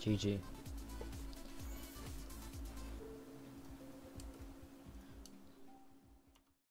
GG.